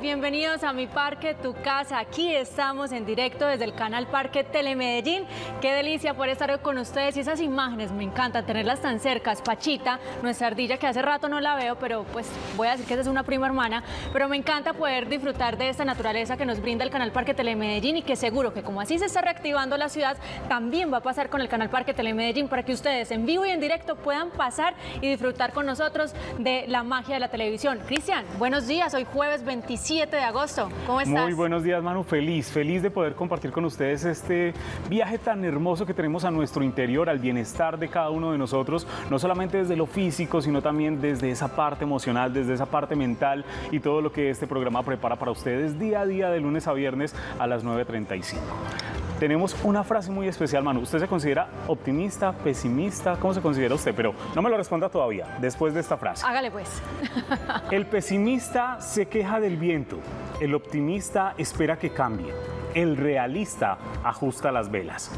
bienvenidos a mi parque, tu casa. Aquí estamos en directo desde el canal Parque Telemedellín. Qué delicia poder estar con ustedes y esas imágenes, me encanta tenerlas tan cerca. Pachita, nuestra ardilla que hace rato no la veo, pero pues voy a decir que esa es una prima hermana. Pero me encanta poder disfrutar de esta naturaleza que nos brinda el canal Parque Telemedellín y que seguro que como así se está reactivando la ciudad, también va a pasar con el canal Parque Telemedellín para que ustedes en vivo y en directo puedan pasar y disfrutar con nosotros de la magia de la televisión. Cristian, buenos días, hoy jueves 27 de agosto. ¿Cómo estás? Muy buenos días, Manu. Feliz, feliz de poder compartir con ustedes este viaje tan hermoso que tenemos a nuestro interior, al bienestar de cada uno de nosotros, no solamente desde lo físico, sino también desde esa parte emocional, desde esa parte mental y todo lo que este programa prepara para ustedes día a día de lunes a viernes a las 9.35 tenemos una frase muy especial, Manu. ¿Usted se considera optimista, pesimista? ¿Cómo se considera usted? Pero no me lo responda todavía, después de esta frase. Hágale pues. El pesimista se queja del viento, el optimista espera que cambie, el realista ajusta las velas.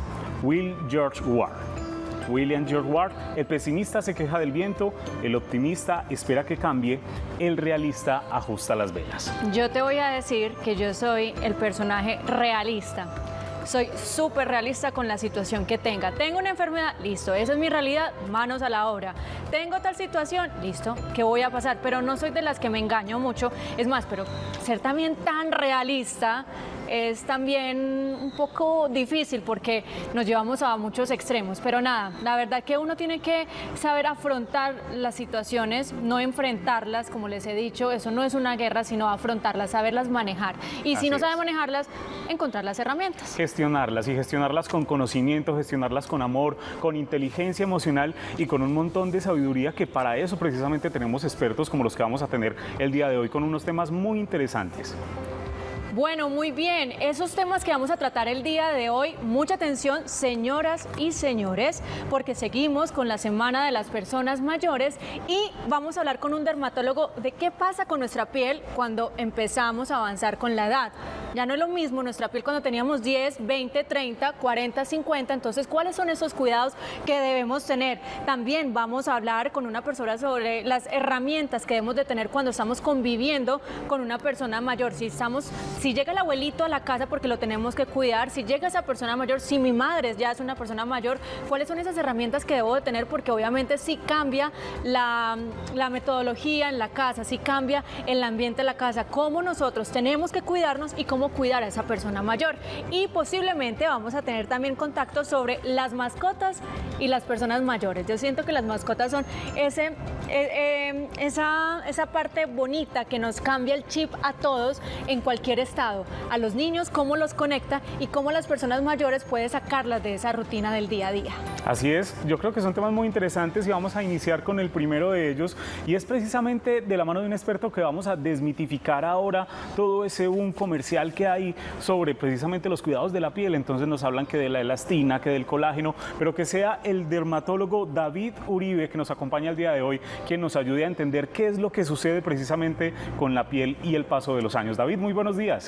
Will George Ward. William George Ward, el pesimista se queja del viento, el optimista espera que cambie, el realista ajusta las velas. Yo te voy a decir que yo soy el personaje realista soy súper realista con la situación que tenga. Tengo una enfermedad, listo, esa es mi realidad, manos a la obra. Tengo tal situación, listo, ¿qué voy a pasar? Pero no soy de las que me engaño mucho. Es más, pero ser también tan realista es también un poco difícil porque nos llevamos a muchos extremos. Pero nada, la verdad que uno tiene que saber afrontar las situaciones, no enfrentarlas, como les he dicho, eso no es una guerra, sino afrontarlas, saberlas manejar. Y si no sabe manejarlas, encontrar las herramientas. Gestionarlas y gestionarlas con conocimiento, gestionarlas con amor, con inteligencia emocional y con un montón de sabiduría que para eso precisamente tenemos expertos como los que vamos a tener el día de hoy con unos temas muy interesantes. Bueno, muy bien. Esos temas que vamos a tratar el día de hoy, mucha atención, señoras y señores, porque seguimos con la Semana de las Personas Mayores y vamos a hablar con un dermatólogo de qué pasa con nuestra piel cuando empezamos a avanzar con la edad. Ya no es lo mismo nuestra piel cuando teníamos 10, 20, 30, 40, 50. Entonces, ¿cuáles son esos cuidados que debemos tener? También vamos a hablar con una persona sobre las herramientas que debemos de tener cuando estamos conviviendo con una persona mayor. Si estamos si llega el abuelito a la casa porque lo tenemos que cuidar, si llega esa persona mayor, si mi madre ya es una persona mayor, ¿cuáles son esas herramientas que debo de tener? Porque obviamente si cambia la, metodología en la casa, si cambia el ambiente de la casa, cómo nosotros tenemos que cuidarnos y cómo cuidar a esa persona mayor. Y posiblemente vamos a tener también contacto sobre las mascotas y las personas mayores. Yo siento que las mascotas son ese, eh, eh, esa, esa parte bonita que nos cambia el chip a todos en cualquier estado estado a los niños, cómo los conecta y cómo las personas mayores pueden sacarlas de esa rutina del día a día. Así es, yo creo que son temas muy interesantes y vamos a iniciar con el primero de ellos y es precisamente de la mano de un experto que vamos a desmitificar ahora todo ese boom comercial que hay sobre precisamente los cuidados de la piel. Entonces nos hablan que de la elastina, que del colágeno, pero que sea el dermatólogo David Uribe que nos acompaña el día de hoy, quien nos ayude a entender qué es lo que sucede precisamente con la piel y el paso de los años. David, muy buenos días.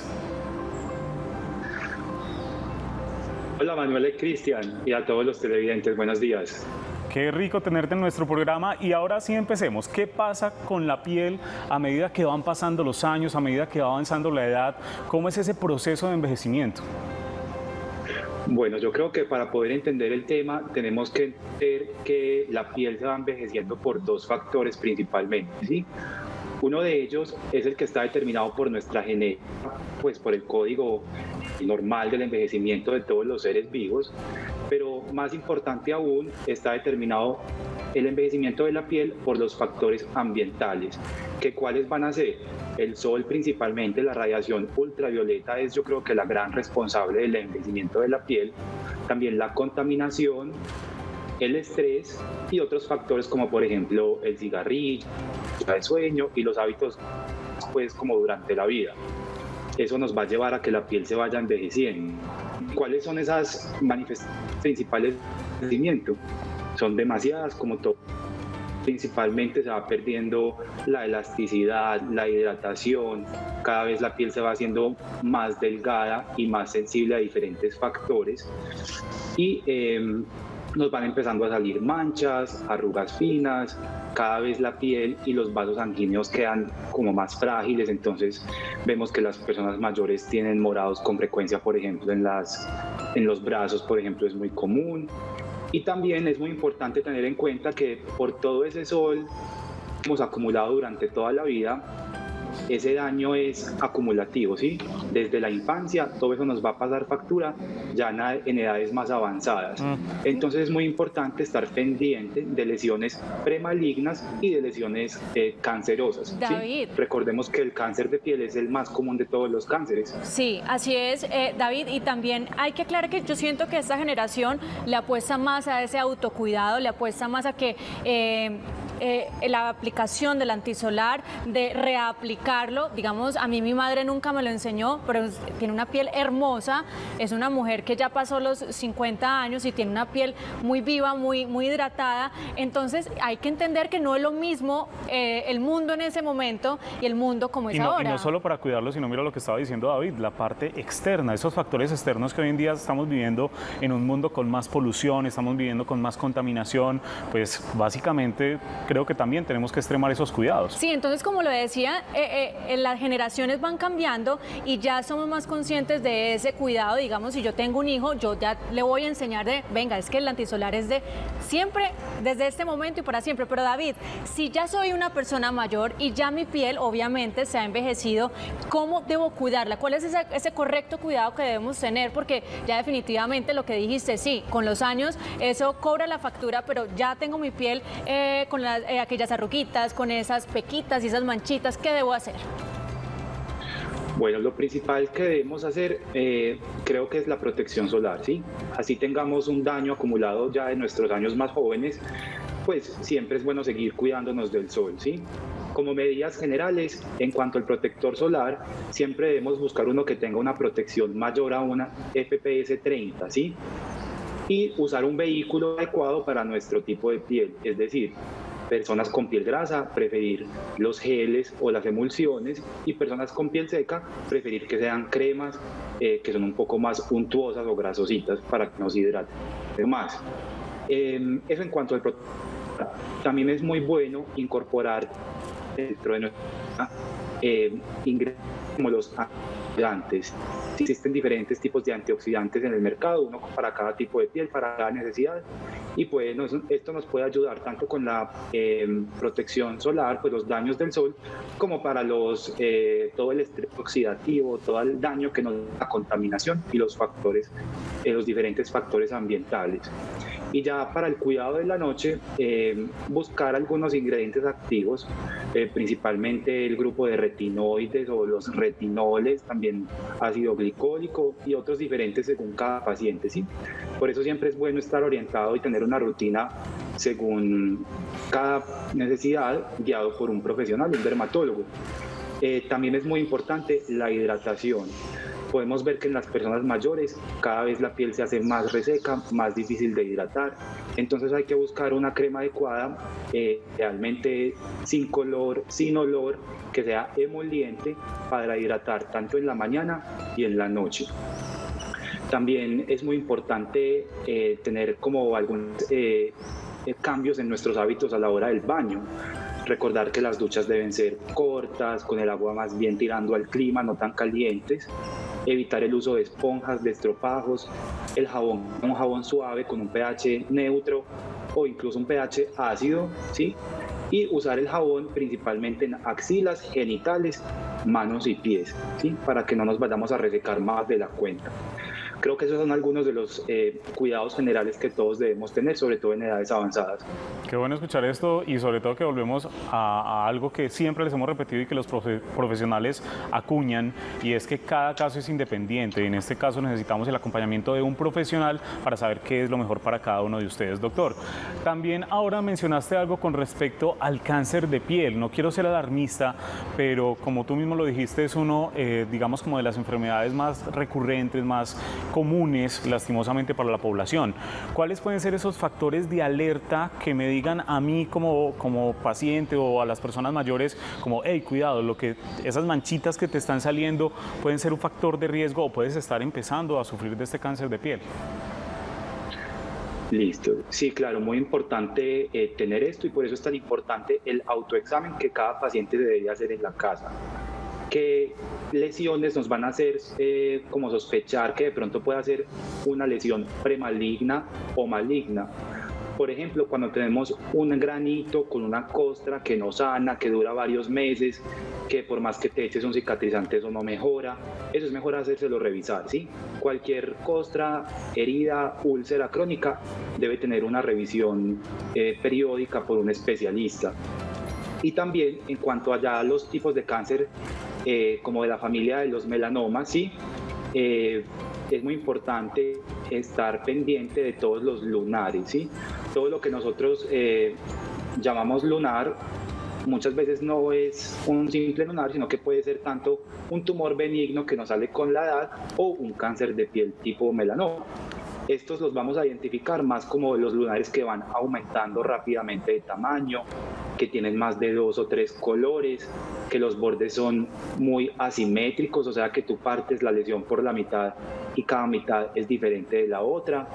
Hola Manuel y Cristian y a todos los televidentes, buenos días. Qué rico tenerte en nuestro programa y ahora sí empecemos. ¿Qué pasa con la piel a medida que van pasando los años, a medida que va avanzando la edad? ¿Cómo es ese proceso de envejecimiento? Bueno, yo creo que para poder entender el tema tenemos que entender que la piel se va envejeciendo por dos factores principalmente. ¿sí? Uno de ellos es el que está determinado por nuestra genética, pues por el código normal del envejecimiento de todos los seres vivos, pero más importante aún está determinado el envejecimiento de la piel por los factores ambientales, que cuáles van a ser el sol principalmente, la radiación ultravioleta es yo creo que la gran responsable del envejecimiento de la piel, también la contaminación, el estrés y otros factores como por ejemplo el cigarrillo, el sueño y los hábitos pues como durante la vida. Eso nos va a llevar a que la piel se vaya envejeciendo. ¿Cuáles son esas manifestaciones principales de envejecimiento? Son demasiadas como todo. Principalmente se va perdiendo la elasticidad, la hidratación, cada vez la piel se va haciendo más delgada y más sensible a diferentes factores. Y em, nos van empezando a salir manchas, arrugas finas, cada vez la piel y los vasos sanguíneos quedan como más frágiles, entonces vemos que las personas mayores tienen morados con frecuencia, por ejemplo, en, las, en los brazos, por ejemplo, es muy común. Y también es muy importante tener en cuenta que por todo ese sol hemos acumulado durante toda la vida, ese daño es acumulativo, ¿sí? Desde la infancia todo eso nos va a pasar factura ya en edades más avanzadas. Mm. Entonces es muy importante estar pendiente de lesiones premalignas y de lesiones eh, cancerosas. David. Recordemos que el cáncer de piel es el más común de todos los cánceres. Sí, así es, eh, David. Y también hay que aclarar que yo siento que esta generación le apuesta más a ese autocuidado, le apuesta más a que... Eh, eh, la aplicación del antisolar, de Digamos, a mí mi madre nunca me lo enseñó, pero tiene una piel hermosa, es una mujer que ya pasó los 50 años y tiene una piel muy viva, muy, muy hidratada. Entonces hay que entender que no es lo mismo eh, el mundo en ese momento y el mundo como es ahora. Y no solo para cuidarlo, sino mira lo que estaba diciendo David, la parte externa, esos factores externos que hoy en día estamos viviendo en un mundo con más polución, estamos viviendo con más contaminación, pues básicamente creo que también tenemos que extremar esos cuidados. Sí, entonces como lo decía, eh, eh, las generaciones van cambiando y ya somos más conscientes de ese cuidado. Digamos, si yo tengo un hijo, yo ya le voy a enseñar de, venga, es que el antisolar es de siempre, desde este momento y para siempre. Pero David, si ya soy una persona mayor y ya mi piel obviamente se ha envejecido, ¿cómo debo cuidarla? ¿Cuál es ese, correcto cuidado que debemos tener? Porque ya definitivamente lo que dijiste, sí, con los años eso cobra la factura, pero ya tengo mi piel eh, con eh, aquellas arruguitas, con esas pequitas y esas manchitas, ¿qué debo hacer? Bueno, lo principal que debemos hacer eh, creo que es la protección solar, ¿sí? Así tengamos un daño acumulado ya en nuestros años más jóvenes, pues siempre es bueno seguir cuidándonos del sol, ¿sí? Como medidas generales, en cuanto al protector solar, siempre debemos buscar uno que tenga una protección mayor a una FPS 30, ¿sí? Y usar un vehículo adecuado para nuestro tipo de piel, es decir, personas con piel grasa, preferir los geles o las emulsiones y personas con piel seca, preferir que sean cremas eh, que son un poco más untuosas o grasositas para que nos hidraten más. Em, eso en cuanto al también es muy bueno incorporar dentro de nuestra eh, ingresos como los antioxidantes. Existen diferentes tipos de antioxidantes en el mercado, uno para cada tipo de piel, para cada necesidad. Y pues esto nos puede ayudar tanto con la em, protección solar, pues los daños del sol, como para los, eh, todo el estrés oxidativo, todo el daño que nos da la contaminación y los factores, eh, los diferentes factores ambientales. Y ya para el cuidado de la noche, em, buscar algunos ingredientes activos, eh, principalmente el grupo de retinoides o los retinoles, también ácido glicólico y otros diferentes según cada paciente. ¿sí? Por eso siempre es bueno estar orientado y tener una rutina según cada necesidad, guiado por un profesional, un dermatólogo. Eh, también es muy importante la hidratación podemos ver que en las personas mayores cada vez la piel se hace más reseca, más difícil de hidratar. Entonces hay que buscar una crema adecuada, eh, realmente sin color, sin olor, que sea emoliente para hidratar tanto en la mañana y en la noche. También es muy importante eh, tener como algunos eh, cambios en nuestros hábitos a la hora del baño. Recordar que las duchas deben ser cortas, con el agua más bien tirando al clima, no tan calientes evitar el uso de esponjas, de estropajos, el jabón, un jabón suave con un pH neutro o incluso un pH ácido, ¿sí? Y usar el jabón principalmente en axilas, genitales, manos y pies, ¿sí? Para que no nos vayamos a resecar más de la cuenta. Creo que esos son algunos de los eh, cuidados generales que todos debemos tener, sobre todo en edades avanzadas. Qué bueno escuchar esto y sobre todo que volvemos a, algo que siempre les hemos repetido y que los profesionales acuñan y es que cada caso es independiente y en este caso necesitamos el acompañamiento de un profesional para saber qué es lo mejor para cada uno de ustedes, doctor. También ahora mencionaste algo con respecto al cáncer de piel. No quiero ser alarmista, pero como tú mismo lo dijiste, es uno, eh, digamos, como de las enfermedades más recurrentes, más comunes lastimosamente para la población. ¿Cuáles pueden ser esos factores de alerta que me digan a mí como, como paciente o a las personas mayores como, hey, cuidado, lo que, esas manchitas que te están saliendo pueden ser un factor de riesgo o puedes estar empezando a sufrir de este cáncer de piel? Listo. Sí, claro, muy importante eh, tener esto y por eso es tan importante el autoexamen que cada paciente debería hacer en la casa. ¿Qué lesiones nos van a hacer eh, como sospechar que de pronto pueda ser una lesión premaligna o maligna? Por ejemplo, cuando tenemos un granito con una costra que no sana, que dura varios meses, que por más que te eches un cicatrizante eso no mejora, eso es mejor hacérselo revisar, ¿sí? Cualquier costra, herida, úlcera crónica debe tener una revisión eh, periódica por un especialista. Y también en cuanto a los tipos de cáncer, eh, como de la familia de los melanomas, ¿sí? Eh, es muy importante estar pendiente de todos los lunares, ¿sí? Todo lo que nosotros llamamos lunar muchas veces no es un simple lunar, sino que puede ser tanto un tumor benigno que nos sale con la edad o un cáncer de piel tipo melanoma. Estos los vamos a identificar más como los lunares que van aumentando rápidamente de tamaño, que tienen más de dos o tres colores, que los bordes son muy asimétricos, o sea que tú partes la lesión por la mitad y cada mitad es diferente de la otra,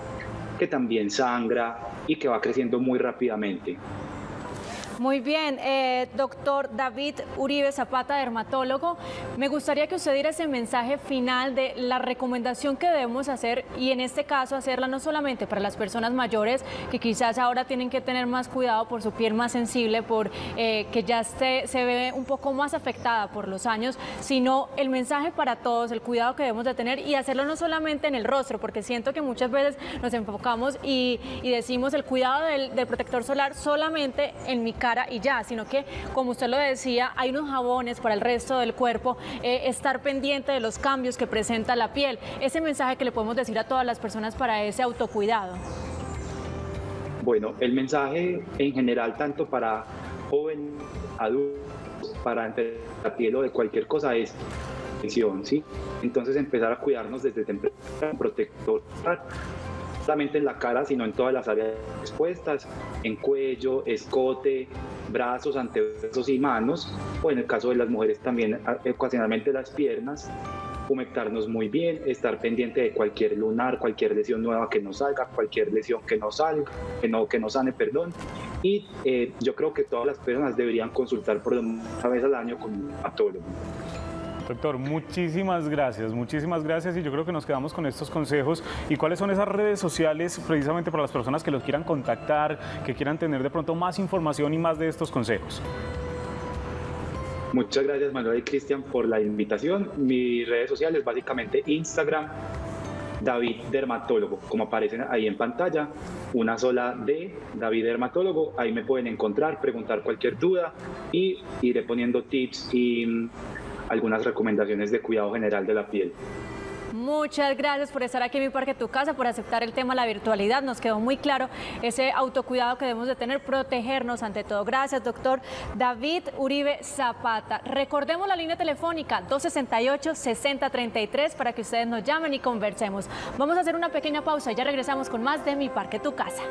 que también sangra y que va creciendo muy rápidamente. Muy bien, eh, doctor David Uribe Zapata, dermatólogo, me gustaría que usted diera ese mensaje final de la recomendación que debemos hacer y en este caso hacerla no solamente para las personas mayores que quizás ahora tienen que tener más cuidado por su piel más sensible, por eh, que ya se, ve un poco más afectada por los años, sino el mensaje para todos, el cuidado que debemos de tener y hacerlo no solamente en el rostro, porque siento que muchas veces nos enfocamos y, decimos el cuidado del, del protector solar solamente en mi cara y ya, sino que, como usted lo decía, hay unos jabones para el resto del cuerpo, eh, estar pendiente de los cambios que presenta la piel. Ese mensaje que le podemos decir a todas las personas para ese autocuidado. Bueno, el mensaje en general, tanto para jóvenes, adultos, para la piel o de cualquier cosa, es ¿sí? Entonces empezar a cuidarnos desde temprano, protector solamente en la cara, sino en todas las áreas expuestas, en cuello, escote, brazos, antebrazos y manos, o en el caso de las mujeres también ocasionalmente las piernas, humectarnos muy bien, estar pendiente de cualquier lunar, cualquier lesión nueva que nos salga, cualquier lesión que no salga, que no, que no sane, perdón. Y eh, yo creo que todas las personas deberían consultar por una vez al año con un dermatólogo. Doctor, muchísimas gracias, muchísimas gracias y yo creo que nos quedamos con estos consejos. ¿Y cuáles son esas redes sociales precisamente para las personas que los quieran contactar, que quieran tener de pronto más información y más de estos consejos? Muchas gracias Manuel y Cristian por la invitación. Mis redes sociales básicamente Instagram, David Dermatólogo, como aparecen ahí en pantalla, una sola D, David Dermatólogo, ahí me pueden encontrar, preguntar cualquier duda y iré poniendo tips y algunas recomendaciones de cuidado general de la piel. Muchas gracias por estar aquí en mi Parque Tu Casa, por aceptar el tema de la virtualidad. Nos quedó muy claro ese autocuidado que debemos de tener, protegernos ante todo. Gracias, doctor David Uribe Zapata. Recordemos la línea telefónica 268-6033 para que ustedes nos llamen y conversemos. Vamos a hacer una pequeña pausa y ya regresamos con más de Mi Parque Tu Casa.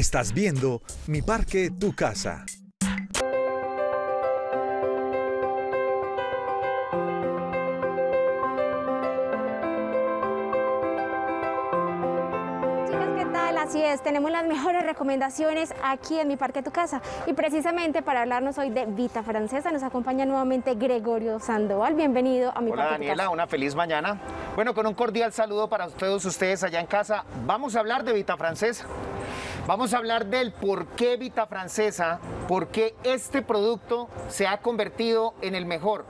Estás viendo Mi Parque, Tu Casa. Así es, tenemos las mejores recomendaciones aquí en Mi Parque Tu Casa. Y precisamente para hablarnos hoy de Vita Francesa nos acompaña nuevamente Gregorio Sandoval. Bienvenido a Mi Hola, Parque Daniela, Tu Casa. una feliz mañana. Bueno, con un cordial saludo para todos ustedes allá en casa. Vamos a hablar de Vita Francesa. Vamos a hablar del por qué Vita Francesa, por qué este producto se ha convertido en el mejor,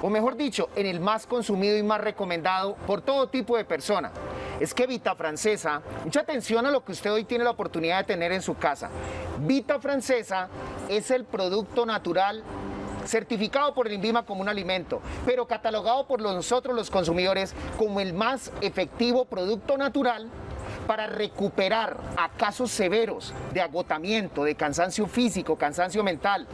o mejor dicho, en el más consumido y más recomendado por todo tipo de persona. Es que Vita Francesa, mucha atención a lo que usted hoy tiene la oportunidad de tener en su casa. Vita Francesa es el producto natural certificado por el INVIMA como un alimento, pero catalogado por nosotros los consumidores como el más efectivo producto natural para recuperar a casos severos de agotamiento, de cansancio físico, cansancio mental.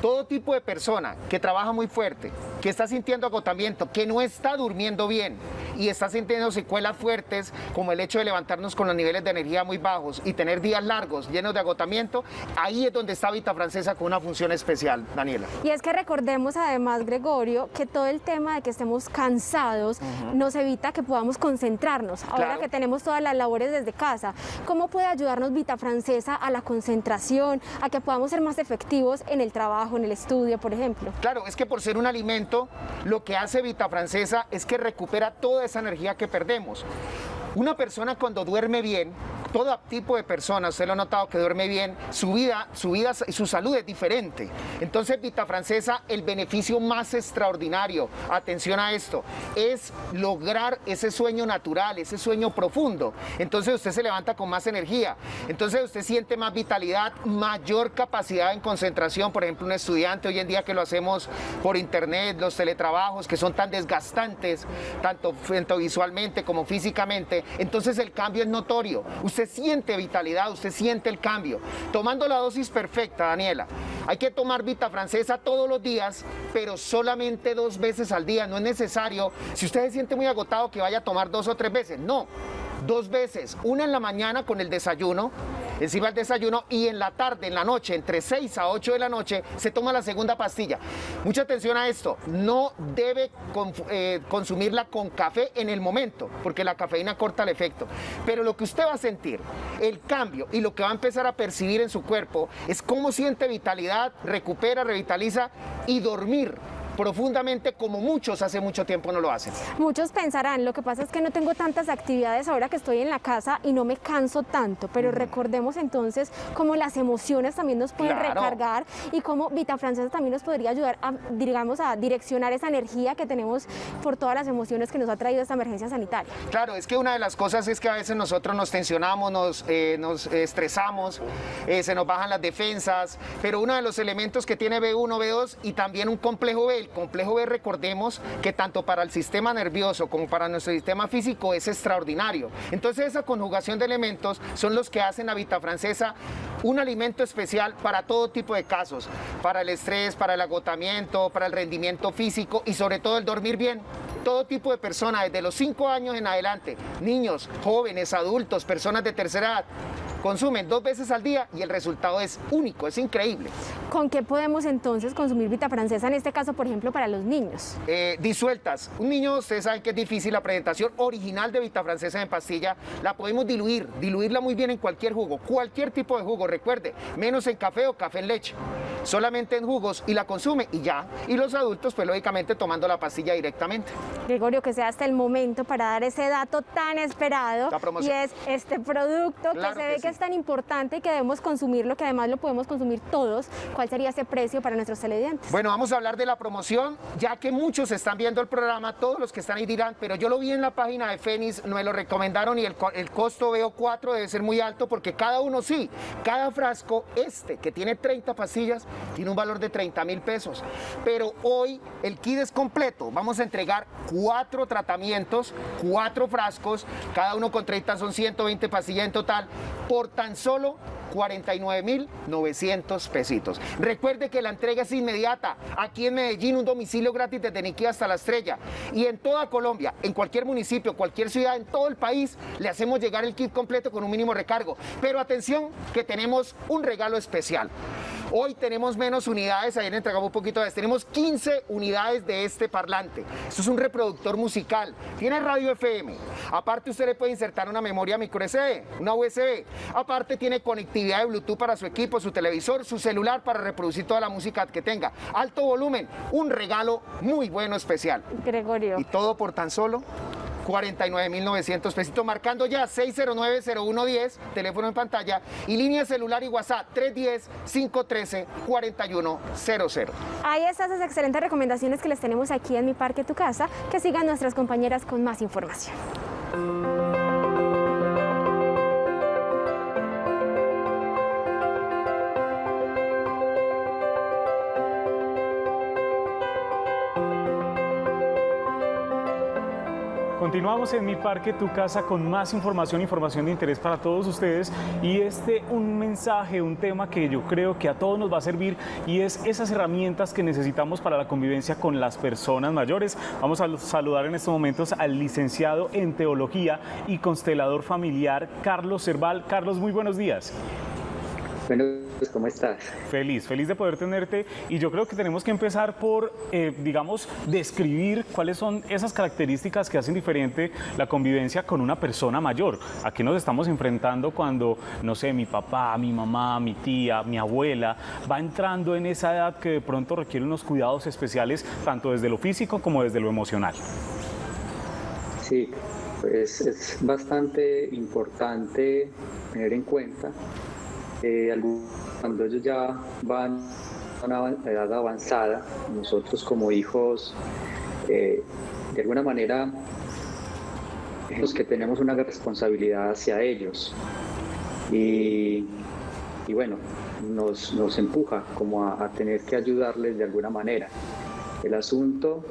Todo tipo de persona que trabaja muy fuerte, que está sintiendo agotamiento, que no está durmiendo bien y está sintiendo secuelas fuertes, como el hecho de levantarnos con los niveles de energía muy bajos y tener días largos llenos de agotamiento, ahí es donde está Vita Francesa con una función especial, Daniela. Y es que recordemos además, Gregorio, que todo el tema de que estemos cansados nos evita que podamos concentrarnos. Ahora Claro. que tenemos todas las labores desde casa, ¿cómo puede ayudarnos Vita Francesa a la concentración, a que podamos ser más efectivos en el trabajo, en el estudio, por ejemplo? Claro, es que por ser un alimento, lo que hace Vita Francesa es que recupera toda esa energía que perdemos. Una persona cuando duerme bien, todo tipo de persona, usted lo ha notado que duerme bien, su vida, su vida su salud es diferente. Entonces, Vita Francesa, el beneficio más extraordinario, atención a esto, es lograr ese sueño natural, ese sueño profundo. Entonces usted se levanta con más energía. Entonces usted siente más vitalidad, mayor capacidad en concentración. Por ejemplo, un estudiante hoy en día que lo hacemos por internet, los teletrabajos que son tan desgastantes, tanto, visualmente como físicamente. Entonces el cambio es notorio. Siente vitalidad, usted siente el cambio. Tomando la dosis perfecta, Daniela. Hay que tomar Vita Francesa todos los días, pero solamente dos veces al día. No es necesario. Si usted se siente muy agotado, que vaya a tomar dos o tres veces. No. Dos veces. Una en la mañana con el desayuno, encima del desayuno, y en la tarde, en la noche, entre 6 a 8 de la noche, se toma la segunda pastilla. Mucha atención a esto. No debe eh, consumirla con café en el momento, porque la cafeína corta el efecto. Pero lo que usted va a sentir, el cambio y lo que va a empezar a percibir en su cuerpo es cómo siente vitalidad, recupera, revitaliza y dormir profundamente como muchos hace mucho tiempo no lo hacen. Muchos pensarán, lo que pasa es que no tengo tantas actividades ahora que estoy en la casa y no me canso tanto, pero recordemos entonces cómo las emociones también nos pueden Claro. recargar y cómo Vita Francesa también nos podría ayudar a, digamos, a direccionar esa energía que tenemos por todas las emociones que nos ha traído esta emergencia sanitaria. Claro, es que una de las cosas es que a veces nosotros nos tensionamos, nos, eh, nos estresamos, eh, se nos bajan las defensas, pero uno de los elementos que tiene B1, B2 y también un complejo B, el complejo B recordemos que tanto para el sistema nervioso como para nuestro sistema físico es extraordinario. Entonces esa conjugación de elementos son los que hacen a Vita Francesa un alimento especial para todo tipo de casos, para el estrés, para el agotamiento, para el rendimiento físico y sobre todo el dormir bien. Todo tipo de personas, desde los 5 años en adelante, niños, jóvenes, adultos, personas de tercera edad, consumen dos veces al día y el resultado es único, es increíble. ¿Con qué podemos entonces consumir Vita Francesa en este caso, por ejemplo, para los niños? Eh, disueltas. Un niño, ustedes saben que es difícil la presentación original de Vita Francesa en pastilla. La podemos diluir, diluirla muy bien en cualquier jugo, cualquier tipo de jugo, recuerde, menos en café o café en leche. Solamente en jugos y la consume y ya. Y los adultos, pues lógicamente tomando la pastilla directamente. Gregorio, que sea hasta el momento para dar ese dato tan esperado La y es este producto Claro que se que ve que es tan importante y que debemos consumirlo, que además lo podemos consumir todos. ¿Cuál sería ese precio para nuestros televidentes? Bueno, vamos a hablar de la promoción, ya que muchos están viendo el programa, todos los que están ahí dirán, pero yo lo vi en la página de Fénix, me lo recomendaron y el costo veo 4 debe ser muy alto porque cada uno sí, cada frasco, este que tiene 30 pastillas, tiene un valor de 30 mil pesos. Pero hoy el kit es completo, vamos a entregar cuatro tratamientos, cuatro frascos, cada uno con 30 son 120 pastillas en total, por tan solo 49.900 pesitos. Recuerde que la entrega es inmediata. Aquí en Medellín, un domicilio gratis desde Niquí hasta La Estrella. Y en toda Colombia, en cualquier municipio, cualquier ciudad, en todo el país, le hacemos llegar el kit completo con un mínimo recargo. Pero atención, que tenemos un regalo especial. Hoy tenemos menos unidades, ayer entregamos un poquito de Tenemos 15 unidades de este parlante. Esto es un reproductor musical. Tiene radio FM. Aparte, usted le puede insertar una memoria micro SD, una USB. Aparte, tiene conectividad de Bluetooth para su equipo, su televisor, su celular para reproducir toda la música que tenga. Alto volumen. Un regalo muy bueno, especial. Gregorio. Y todo por tan solo 49.900 pesitos, marcando ya 609-0110, teléfono en pantalla, y línea celular y WhatsApp 310-513-4100. Ahí están esas excelentes recomendaciones que les tenemos aquí en Mi Parque Tu Casa. Que sigan nuestras compañeras con más información. Continuamos en Mi Parque, Tu Casa, con más información, información de interés para todos ustedes. Y este, un mensaje, un tema que yo creo que a todos nos va a servir y es esas herramientas que necesitamos para la convivencia con las personas mayores. Vamos a saludar en estos momentos al licenciado en Teología y constelador familiar, Carlos Cerval. Carlos, muy buenos días. Bueno, ¿cómo estás? Feliz, feliz de poder tenerte y yo creo que tenemos que empezar por, eh, digamos, describir cuáles son esas características que hacen diferente la convivencia con una persona mayor. ¿A qué nos estamos enfrentando cuando, no sé, mi papá, mi mamá, mi tía, mi abuela va entrando en esa edad que de pronto requiere unos cuidados especiales, tanto desde lo físico como desde lo emocional? Sí, pues es bastante importante tener en cuenta eh, cuando ellos ya van a una edad avanzada, nosotros como hijos, eh, de alguna manera, los que tenemos una responsabilidad hacia ellos. Y, bueno, nos, empuja como a, tener que ayudarles de alguna manera. El asunto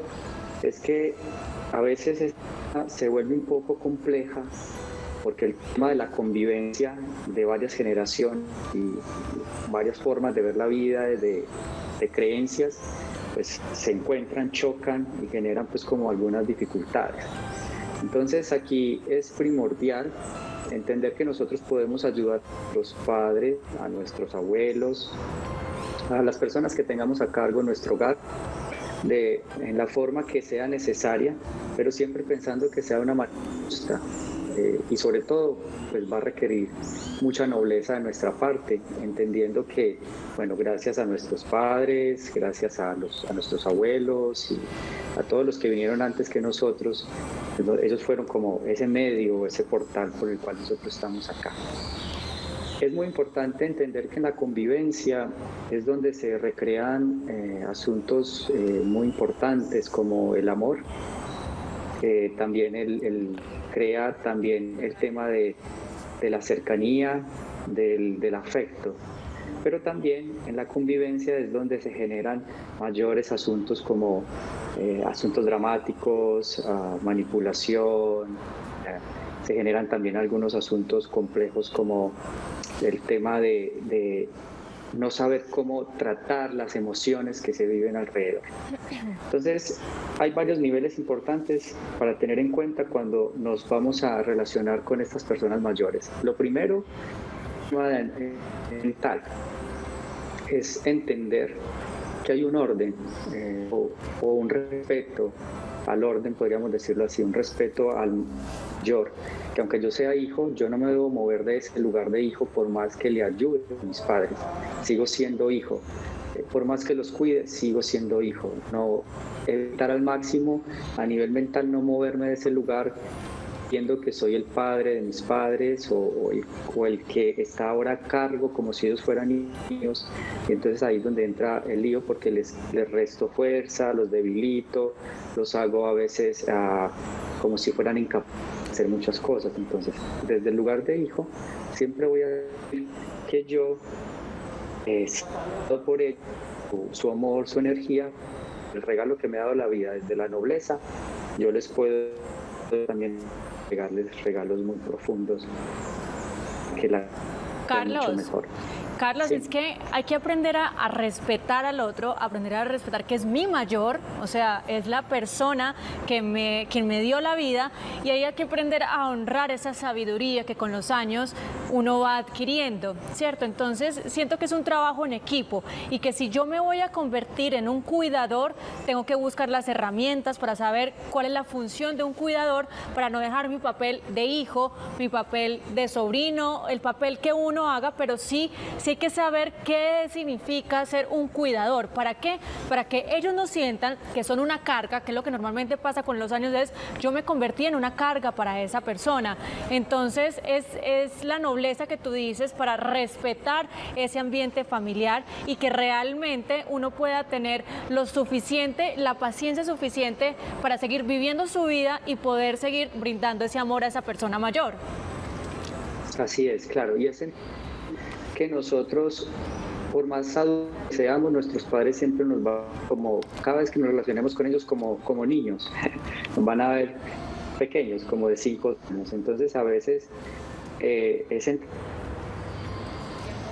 es que a veces se vuelve un poco compleja porque el tema de la convivencia de varias generaciones y varias formas de ver la vida, de, creencias, pues se encuentran, chocan y generan pues como algunas dificultades. Entonces aquí es primordial entender que nosotros podemos ayudar a los padres, a nuestros abuelos, a las personas que tengamos a cargo nuestro hogar, de, en la forma que sea necesaria, pero siempre pensando que sea una manera justa, eh, y sobre todo pues va a requerir mucha nobleza de nuestra parte, entendiendo que, bueno, gracias a nuestros padres, gracias a, los, a nuestros abuelos y a todos los que vinieron antes que nosotros, pues, ellos fueron como ese medio, ese portal por el cual nosotros estamos acá. Es muy importante entender que en la convivencia es donde se recrean eh, asuntos eh, muy importantes como el amor, también el, crea también el tema de, la cercanía, del, afecto. Pero también en la convivencia es donde se generan mayores asuntos como eh, asuntos dramáticos, ah, manipulación, eh, se generan también algunos asuntos complejos como el tema de no saber cómo tratar las emociones que se viven alrededor. Entonces, hay varios niveles importantes para tener en cuenta cuando nos vamos a relacionar con estas personas mayores. Lo primero, mental, es entender que hay un orden eh, o, o un respeto al orden, podríamos decirlo así, un respeto al que aunque yo sea hijo, yo no me debo mover de ese lugar de hijo por más que le ayude a mis padres, sigo siendo hijo, eh, por más que los cuide, sigo siendo hijo, no evitar al máximo a nivel mental no moverme de ese lugar viendo que soy el padre de mis padres o, el, que está ahora a cargo como si ellos fueran niños. Y entonces ahí es donde entra el lío porque les, resto fuerza, los debilito, los hago a veces ah, como si fueran incapaces hacer muchas cosas. Entonces, desde el lugar de hijo, siempre voy a decir que yo, eh, por él, su amor, su energía, el regalo que me ha dado la vida, desde la nobleza, yo les puedo también regalarles regalos muy profundos que la Carlos, mejor. Carlos, es que hay que aprender a, respetar al otro, aprender a respetar que es mi mayor, o sea, es la persona que me, quien me dio la vida y hay que aprender a honrar esa sabiduría que con los años uno va adquiriendo, ¿cierto? Entonces, siento que es un trabajo en equipo y que si yo me voy a convertir en un cuidador, tengo que buscar las herramientas para saber cuál es la función de un cuidador para no dejar mi papel de hijo, mi papel de sobrino, el papel que uno haga, pero sí hay que saber qué significa ser un cuidador. ¿Para qué? Para que ellos no sientan que son una carga, que es lo que normalmente pasa con los años, es yo me convertí en una carga para esa persona. Entonces es, es la nobleza que tú dices para respetar ese ambiente familiar y que realmente uno pueda tener lo suficiente, la paciencia suficiente para seguir viviendo su vida y poder seguir brindando ese amor a esa persona mayor. Así es, claro. Y ese que nosotros, por más adultos seamos, nuestros padres siempre nos van como, cada vez que nos relacionemos con ellos como, como niños, nos van a ver pequeños, como de 5 años. Entonces a veces eh, es entender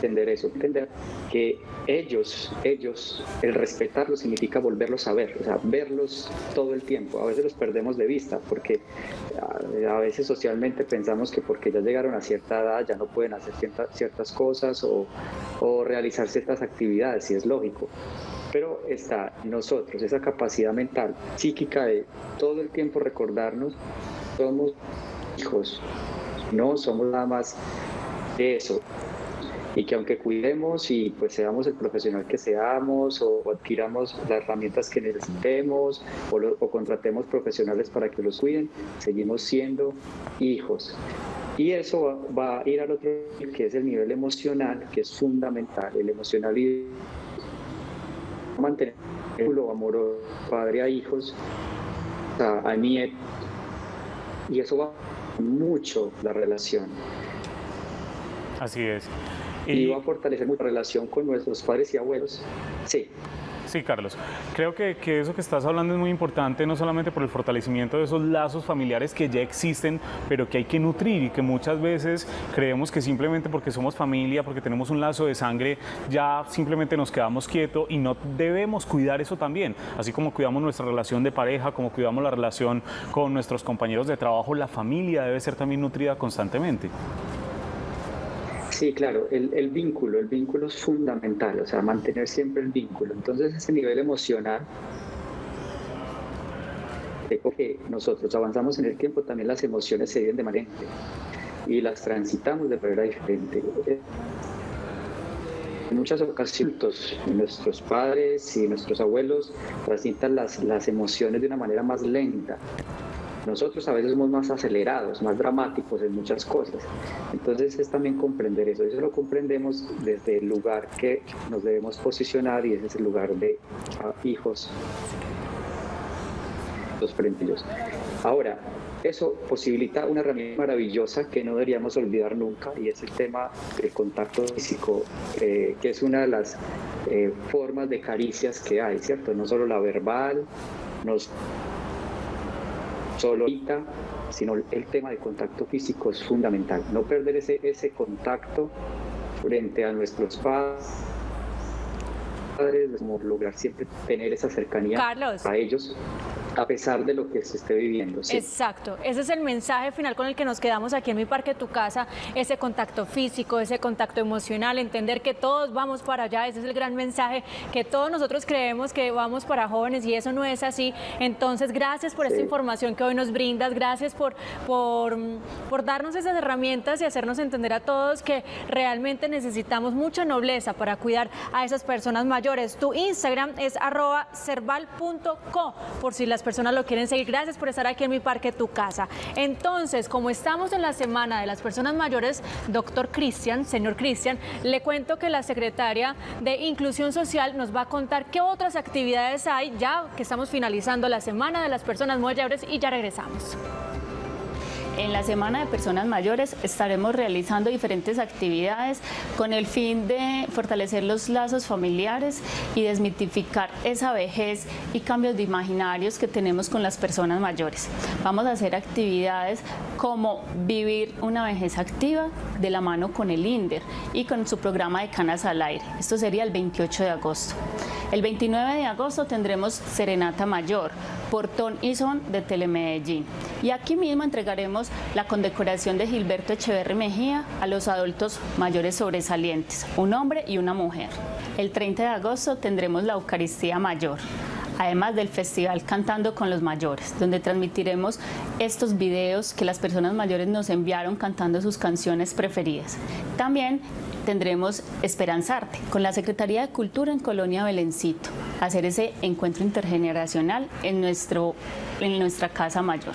eso, entender que ellos, ellos, el respetarlos significa volverlos a ver, o sea, verlos todo el tiempo. A veces los perdemos de vista porque a, veces socialmente pensamos que porque ya llegaron a cierta edad ya no pueden hacer ciertas cosas o, o realizar ciertas actividades, y es lógico pero está nosotros esa capacidad mental, psíquica de todo el tiempo recordarnos, somos hijos, no somos nada más de eso, y que aunque cuidemos y pues seamos el profesional que seamos o, adquiramos las herramientas que necesitemos o, contratemos profesionales para que los cuiden, seguimos siendo hijos. Y eso va, a ir al otro que es el nivel emocional, que es fundamental, el emocional y mantener el amor padre a hijos, a, a nietos, y eso va mucho la relación. Así es y, va a fortalecer mucha relación con nuestros padres y abuelos. Sí. Sí, Carlos. Creo que, que, eso que estás hablando es muy importante, no solamente por el fortalecimiento de esos lazos familiares que ya existen, pero que hay que nutrir y que muchas veces creemos que simplemente porque somos familia, porque tenemos un lazo de sangre, ya simplemente nos quedamos quietos y no debemos cuidar eso también. Así como cuidamos nuestra relación de pareja, como cuidamos la relación con nuestros compañeros de trabajo, la familia debe ser también nutrida constantemente. Sí, claro, el, vínculo, el vínculo es fundamental, o sea, mantener siempre el vínculo. Entonces, ese nivel emocional, que nosotros avanzamos en el tiempo, también las emociones se viven de manera y las transitamos de manera diferente. En muchas ocasiones nuestros padres y nuestros abuelos transitan las, las emociones de una manera más lenta, nosotros a veces somos más acelerados, más dramáticos en muchas cosas. Entonces es también comprender eso. Eso lo comprendemos desde el lugar que nos debemos posicionar y ese es el lugar de ah, hijos, los frente Ahora, eso posibilita una herramienta maravillosa que no deberíamos olvidar nunca y es el tema del contacto físico, eh, que es una de las eh, formas de caricias que hay, ¿cierto? No solo la verbal, nos solo ahorita, sino el tema de contacto físico es fundamental. No perder ese, ese contacto frente a nuestros padres, como lograr siempre tener esa cercanía a ellos a pesar de lo que se esté viviendo. Exacto, ese es el mensaje final con el que nos quedamos aquí en mi parque Tu Casa, ese contacto físico, ese contacto emocional, entender que todos vamos para allá, ese es el gran mensaje, que todos nosotros creemos que vamos para jóvenes y eso no es así. Entonces, gracias por esta información que hoy nos brindas, gracias por, por, por darnos esas herramientas y hacernos entender a todos que realmente necesitamos mucha nobleza para cuidar a esas personas mayores. Tu Instagram es arroba cerval.co por si las personas lo quieren seguir. Gracias por estar aquí en mi parque, tu casa. Entonces, como estamos en la semana de las personas mayores, doctor Cristian, señor Cristian, le cuento que la secretaria de Inclusión Social nos va a contar qué otras actividades hay ya que estamos finalizando la semana de las personas mayores y ya regresamos. En la Semana de Personas Mayores estaremos realizando diferentes actividades con el fin de fortalecer los lazos familiares y desmitificar esa vejez y cambios de imaginarios que tenemos con las personas mayores. Vamos a hacer actividades como vivir una vejez activa de la mano con el INDER y con su programa de Canas al Aire. Esto sería el 28 de agosto. El 29 de agosto tendremos Serenata Mayor, Portón y Son de Telemedellín. Y aquí mismo entregaremos la condecoración de Gilberto Echeverri Mejía a los adultos mayores sobresalientes, un hombre y una mujer. El 30 de agosto tendremos la Eucaristía Mayor además del festival Cantando con los Mayores, donde transmitiremos estos videos que las personas mayores nos enviaron cantando sus canciones preferidas. También tendremos Esperanzarte con la Secretaría de Cultura en Colonia Belencito, hacer ese encuentro intergeneracional en, nuestro, en nuestra casa mayor.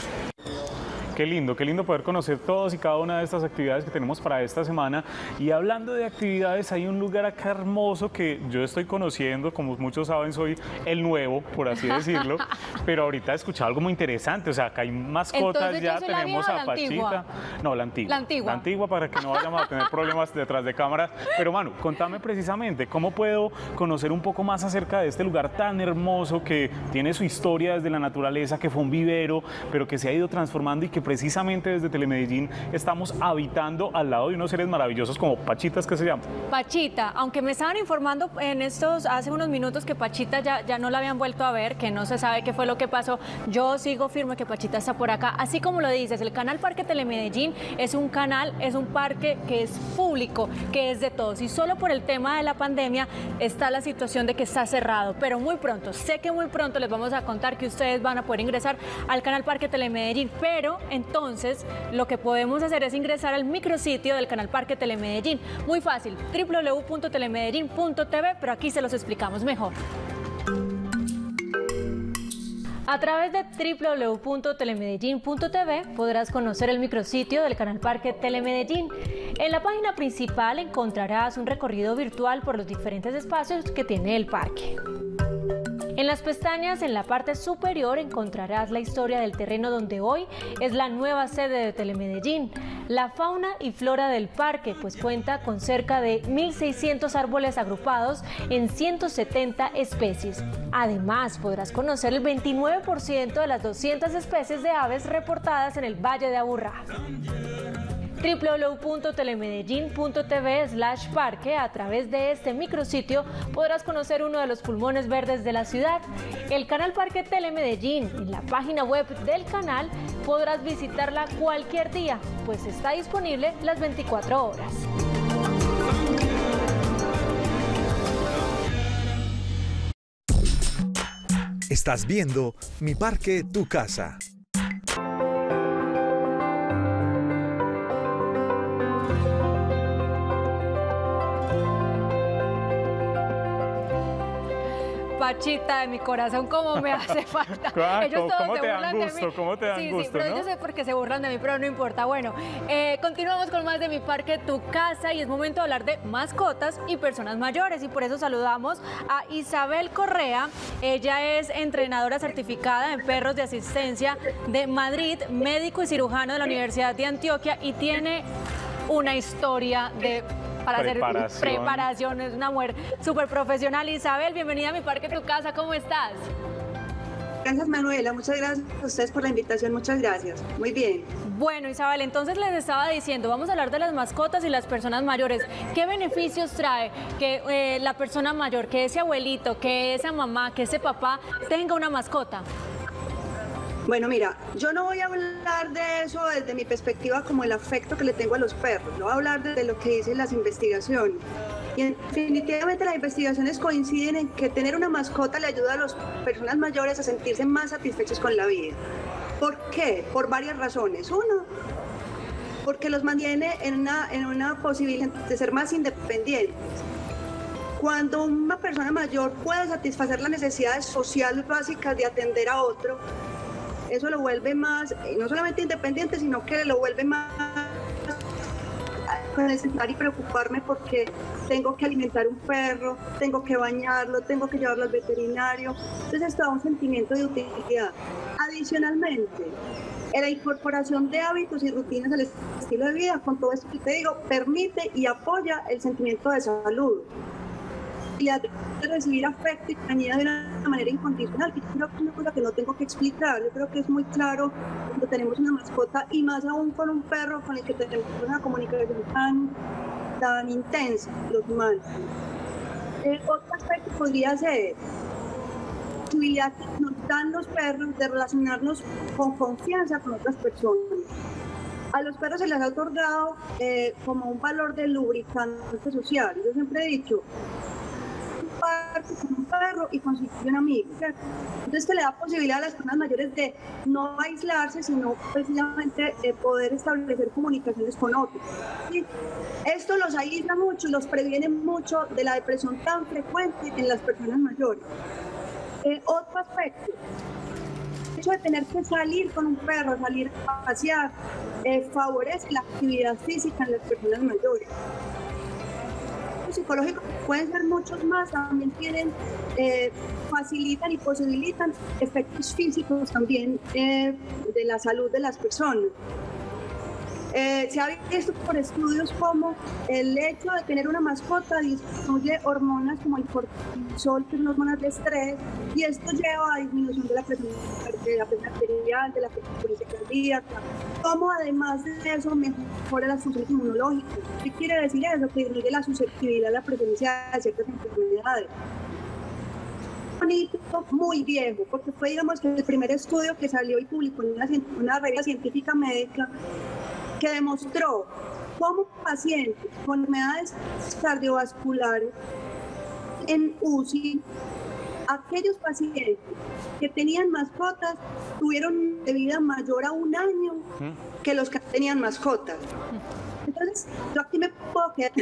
Qué lindo, qué lindo poder conocer todos y cada una de estas actividades que tenemos para esta semana. Y hablando de actividades, hay un lugar acá hermoso que yo estoy conociendo, como muchos saben, soy el nuevo, por así decirlo, pero ahorita he escuchado algo muy interesante, o sea, acá hay mascotas, ya tenemos a Pachita. No, la antigua. La antigua. La antigua para que no vayamos a tener problemas detrás de cámaras. Pero Manu, contame precisamente, ¿cómo puedo conocer un poco más acerca de este lugar tan hermoso que tiene su historia desde la naturaleza, que fue un vivero, pero que se ha ido transformando y que precisamente desde Telemedellín estamos habitando al lado de unos seres maravillosos como Pachitas, que se llama? Pachita, aunque me estaban informando en estos hace unos minutos que Pachita ya, ya no la habían vuelto a ver, que no se sabe qué fue lo que pasó, yo sigo firme que Pachita está por acá. Así como lo dices, el canal Parque Telemedellín es un canal, es un parque que es público, que es de todos. Y solo por el tema de la pandemia está la situación de que está cerrado. Pero muy pronto, sé que muy pronto les vamos a contar que ustedes van a poder ingresar al canal Parque Telemedellín. Pero entonces lo que podemos hacer es ingresar al micrositio del canal Parque Telemedellín. Muy fácil, www.telemedellín.tv, pero aquí se los explicamos mejor. A través de www.telemedellín.tv podrás conocer el micrositio del Canal Parque Telemedellín. En la página principal encontrarás un recorrido virtual por los diferentes espacios que tiene el parque. En las pestañas en la parte superior encontrarás la historia del terreno donde hoy es la nueva sede de Telemedellín, la fauna y flora del parque, pues cuenta con cerca de 1.600 árboles agrupados en 170 especies. Además, podrás conocer el 29% de las 200 especies de aves reportadas en el Valle de Aburrá www.telemedellín.tv slash parque. A través de este micrositio podrás conocer uno de los pulmones verdes de la ciudad, el canal Parque Telemedellín. En la página web del canal podrás visitarla cualquier día, pues está disponible las 24 horas. Estás viendo Mi Parque, Tu Casa. Pachita de mi corazón, cómo me hace falta. Ellos ¿cómo- todos cómo se te burlan de mí. ¿Cómo te dan sí, Sí, pero no? yo sé por qué se burlan de mí, pero no importa. Bueno, eh, continuamos con más de mi parque, tu casa, y es momento de hablar de mascotas y personas mayores. Y por eso saludamos a Isabel Correa. Ella es entrenadora certificada en perros de asistencia de Madrid, médico y cirujano de la Universidad de Antioquia, y tiene una historia de para Preparación. hacer preparación, es una mujer súper profesional. Isabel, bienvenida a mi parque, tu casa, ¿cómo estás? Gracias Manuela, muchas gracias a ustedes por la invitación, muchas gracias. Muy bien. Bueno, Isabel, entonces les estaba diciendo, vamos a hablar de las mascotas y las personas mayores. ¿Qué beneficios trae que eh, la persona mayor, que ese abuelito, que esa mamá, que ese papá tenga una mascota? Bueno, mira, yo no voy a hablar de eso desde mi perspectiva como el afecto que le tengo a los perros, yo voy a hablar de lo que dicen las investigaciones. Y definitivamente las investigaciones coinciden en que tener una mascota le ayuda a las personas mayores a sentirse más satisfechos con la vida. ¿Por qué? Por varias razones. Uno, porque los mantiene en una, en una posibilidad de ser más independientes. Cuando una persona mayor puede satisfacer las necesidades sociales básicas de atender a otro, eso lo vuelve más, eh, no solamente independiente, sino que lo vuelve más y preocuparme porque tengo que alimentar un perro, tengo que bañarlo, tengo que llevarlo al veterinario. Entonces esto da un sentimiento de utilidad. Adicionalmente, en la incorporación de hábitos y rutinas al estilo de vida, con todo esto que te digo, permite y apoya el sentimiento de salud y la de recibir afecto y compañía de una manera incondicional, yo creo que es una cosa que no tengo que explicar, yo creo que es muy claro cuando tenemos una mascota y más aún con un perro con el que tenemos una comunicación tan, intensa, los humanos. Otro aspecto podría ser la posibilidad que nos dan los perros de relacionarnos con confianza con otras personas. A los perros se les ha otorgado eh, como un valor de lubricante social. Yo siempre he dicho, parte con un perro y consigue un amigo. Entonces que le da posibilidad a las personas mayores de no aislarse, sino precisamente eh, poder establecer comunicaciones con otros. Esto los aísla mucho los previene mucho de la depresión tan frecuente en las personas mayores. Eh, otro aspecto, hecho de tener que salir con un perro, salir a pasear, eh, favorece la actividad física en las personas mayores psicológicos pueden ser muchos más, también tienen, eh, facilitan y posibilitan efectos físicos también eh, de la salud de las personas. Se ha visto por estudios como el hecho de tener una mascota disminuye hormonas como el cortisol, que son hormonas de estrés, y esto lleva a disminución de la presión, de la presión arterial, de la frecuencia cardíaca, como además de eso mejora las funciones inmunológicas. ¿Qué quiere decir eso? Que disminuye la susceptibilidad a la presencia de ciertas enfermedades bonito, muy viejo, porque fue, digamos, el primer estudio que salió y publicó en una, una revista científica médica que demostró cómo pacientes con enfermedades cardiovasculares en UCI, aquellos pacientes que tenían mascotas tuvieron de vida mayor a un año que los que tenían mascotas. Entonces, yo aquí me puedo quedar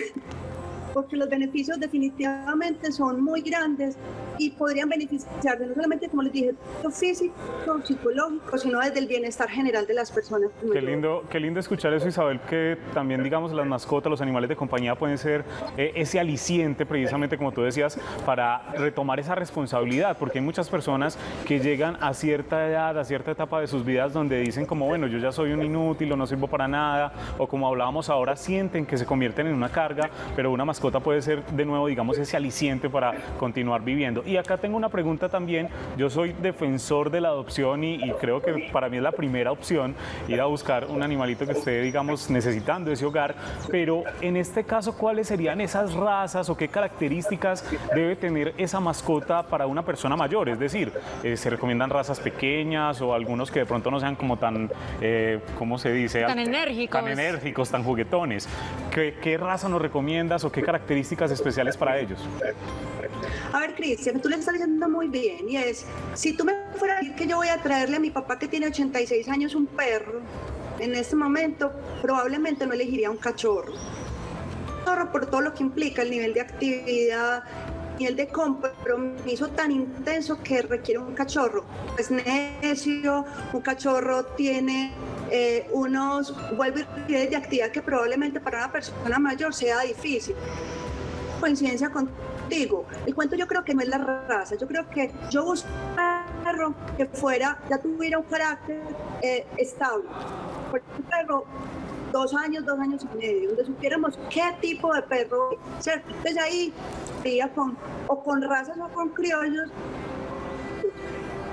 porque los beneficios definitivamente son muy grandes y podrían beneficiarse no solamente, como les dije, físico, psicológico, sino desde el bienestar general de las personas. Qué lindo, qué lindo escuchar eso, Isabel, que también, digamos, las mascotas, los animales de compañía pueden ser eh, ese aliciente, precisamente como tú decías, para retomar esa responsabilidad, porque hay muchas personas que llegan a cierta edad, a cierta etapa de sus vidas donde dicen como, bueno, yo ya soy un inútil o no sirvo para nada, o como hablábamos ahora, sienten que se convierten en una carga, pero una mascota puede ser de nuevo, digamos, ese aliciente para continuar viviendo. Y acá tengo una pregunta también. Yo soy defensor de la adopción y, creo que para mí es la primera opción ir a buscar un animalito que esté, digamos, necesitando ese hogar. Pero en este caso, ¿cuáles serían esas razas o qué características debe tener esa mascota para una persona mayor? Es decir, eh, ¿se recomiendan razas pequeñas o algunos que de pronto no sean como tan, eh, ¿cómo se dice? Tan enérgicos. Tan enérgicos, tan juguetones. ¿Qué, qué raza nos recomiendas o qué características especiales para ellos? A ver, Cristian, tú le estás diciendo muy bien y es, si tú me fueras a decir que yo voy a traerle a mi papá que tiene 86 años un perro, en este momento probablemente no elegiría un cachorro. Un por todo lo que implica el nivel de actividad, y el de compromiso tan intenso que requiere un cachorro. Es necio, un cachorro tiene eh, unos vuelve de actividad que probablemente para una persona mayor sea difícil. Coincidencia con digo, el cuento yo creo que no es la raza, yo creo que yo busco un perro que fuera, ya tuviera un carácter eh, estable. un perro dos años, dos años y medio, donde supiéramos qué tipo de perro, ¿cierto? Entonces ahí con, o con razas o con criollos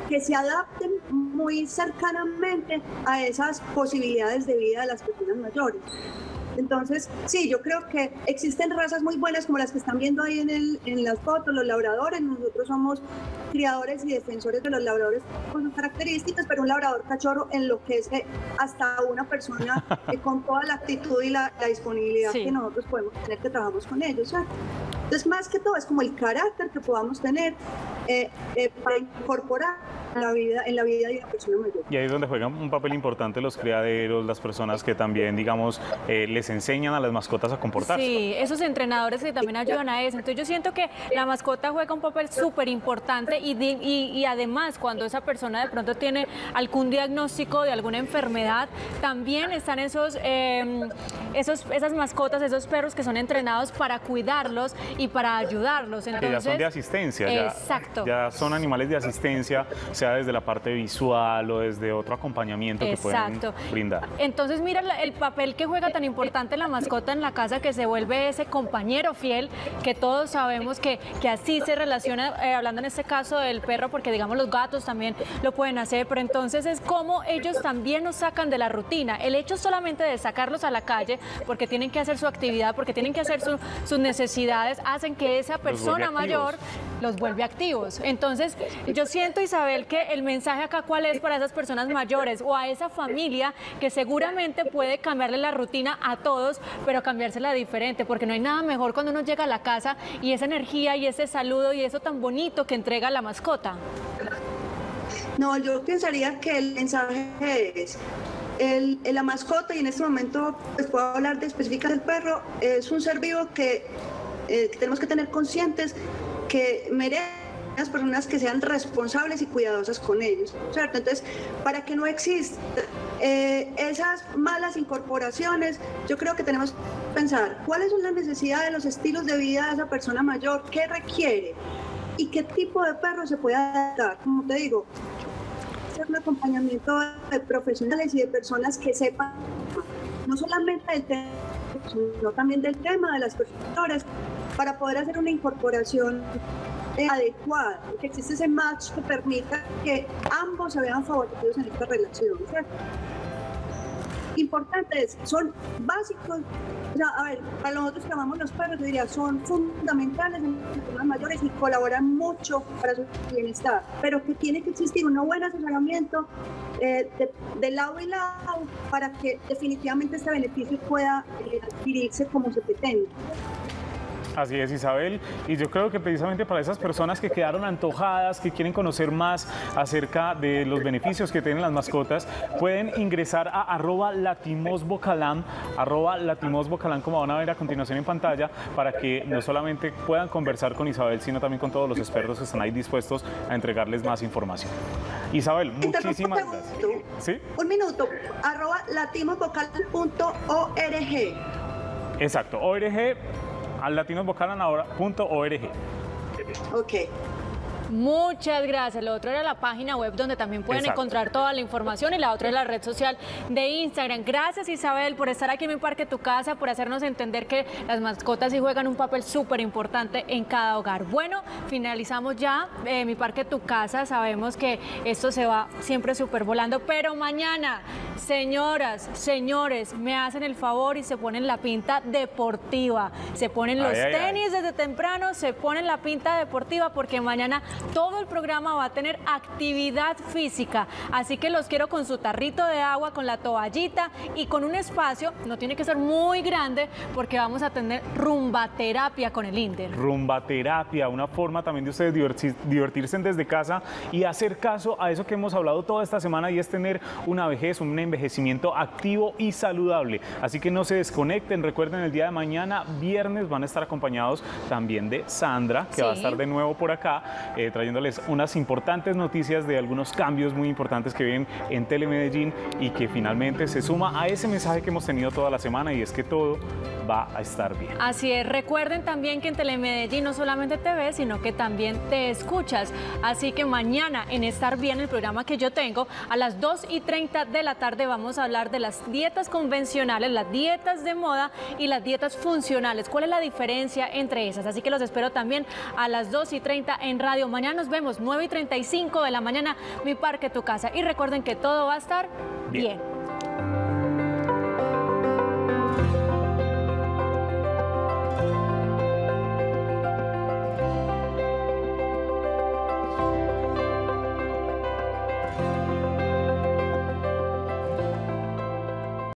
que se adapten muy cercanamente a esas posibilidades de vida de las personas mayores. Entonces, sí, yo creo que existen razas muy buenas como las que están viendo ahí en, el, en las fotos, los labradores. Nosotros somos criadores y defensores de los labradores con sus características, pero un labrador cachorro enloquece hasta una persona con toda la actitud y la, disponibilidad que nosotros podemos tener que trabajamos con ellos. Entonces, más que todo, es como el carácter que podamos tener eh, eh, para incorporar la vida, en la vida de la persona mayor. Y ahí es donde juegan un papel importante los criaderos, las personas que también, digamos, eh, les enseñan a las mascotas a comportarse. Sí, esos entrenadores que también ayudan a eso. Entonces yo siento que la mascota juega un papel súper importante y, y, además cuando esa persona de pronto tiene algún diagnóstico de alguna enfermedad, también están esos, em, esos, esas mascotas, esos perros que son entrenados para cuidarlos y para ayudarlos. Entonces, que ya son de asistencia. Ya, exacto. Ya son animales de asistencia, sea desde la parte visual o desde otro acompañamiento que pueden brindar. Entonces mira el papel que juega tan importante la mascota en la casa que se vuelve ese compañero fiel que todos sabemos que, que así se relaciona, eh, hablando en este caso del perro, porque digamos los gatos también lo pueden hacer, pero entonces es como ellos también nos sacan de la rutina. El hecho solamente de sacarlos a la calle porque tienen que hacer su actividad, porque tienen que hacer sus necesidades, hacen que esa persona mayor los vuelve activos. Entonces, yo siento, Isabel, que el mensaje acá cuál es para esas personas mayores o a esa familia que seguramente puede cambiarle la rutina a todos, pero cambiársela diferente, porque no hay nada mejor cuando uno llega a la casa y esa energía y ese saludo y eso tan bonito que entrega la mascota. No, yo pensaría que el mensaje es el, la mascota, y en este momento pues, puedo hablar de específicas del perro, es un ser vivo que, eh, tenemos que tener conscientes que merece unas personas que sean responsables y cuidadosas con ellos, ¿cierto? Entonces, para que no existan eh, esas malas incorporaciones, yo creo que tenemos que pensar cuáles son las necesidades, los estilos de vida de esa persona mayor, qué requiere y qué tipo de perro se puede adaptar. Como te digo, hacer un acompañamiento de profesionales y de personas que sepan no solamente del tema, sino también del tema de las personas para poder hacer una incorporación adecuada, que existe ese match que permita que ambos se vean favorecidos en esta relación. Importantes, son básicos. a ver, para nosotros que amamos los perros, yo diría, son fundamentales en las personas mayores y colaboran mucho para su bienestar, pero que tiene que existir un buen asesoramiento eh, de, lado y lado para que definitivamente este beneficio pueda eh, adquirirse como se pretende. Así es, Isabel. Y yo creo que precisamente para esas personas que quedaron antojadas, que quieren conocer más acerca de los beneficios que tienen las mascotas, pueden ingresar a arroba latimosbocalam, arroba latimosbocalam, como van a ver a continuación en pantalla, para que no solamente puedan conversar con Isabel, sino también con todos los expertos que están ahí dispuestos a entregarles más información. Isabel, muchísimas gracias. ¿Sí? Un minuto, arroba latimosbocalam.org. Exacto, ORG al. Ok. Muchas gracias. Lo otro era la página web donde también pueden encontrar toda la información y la otra es la red social de Instagram. Gracias Isabel por estar aquí en mi parque Tu Casa, por hacernos entender que las mascotas sí juegan un papel súper importante en cada hogar. Bueno, finalizamos ya eh, mi parque Tu Casa. Sabemos que esto se va siempre súper volando, pero mañana, señoras, señores, me hacen el favor y se ponen la pinta deportiva. Se ponen los tenis desde temprano, se ponen la pinta deportiva porque mañana todo el programa va a tener actividad física, así que los quiero con su tarrito de agua, con la toallita y con un espacio, no tiene que ser muy grande porque vamos a tener rumbaterapia con el INDER. Rumbaterapia, una forma también de ustedes divertirse desde casa y hacer caso a eso que hemos hablado toda esta semana y es tener una vejez, un envejecimiento activo y saludable. Así que no se desconecten, recuerden el día de mañana, viernes, van a estar acompañados también de Sandra, que va a estar de nuevo por acá. Eh, trayéndoles unas importantes noticias de algunos cambios muy importantes que ven en Telemedellín y que finalmente se suma a ese mensaje que hemos tenido toda la semana y es que todo va a estar bien. Así es, recuerden también que en Telemedellín no solamente te ves, sino que también te escuchas. Así que mañana en Estar Bien, el programa que yo tengo, a las 2 y 30 de la tarde vamos a hablar de las dietas convencionales, las dietas de moda y las dietas funcionales. ¿Cuál es la diferencia entre esas? Así que los espero también a las 2 y 30 en Radio Mañana nos vemos 9 y 35 de la mañana, mi parque, tu casa. Y recuerden que todo va a estar bien.